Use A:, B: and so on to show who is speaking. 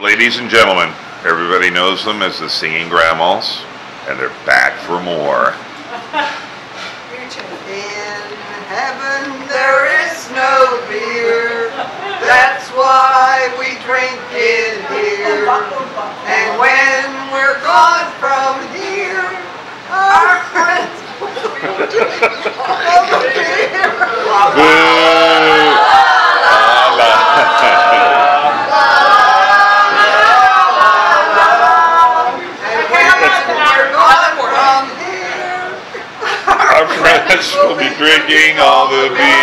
A: Ladies and gentlemen, everybody knows them as the Singing Grandmas, and they're back for more.
B: In heaven there is no beer. That's why we drink it here. And when we're gone from here, our friends will drink
A: Our friends will be drinking all the beer.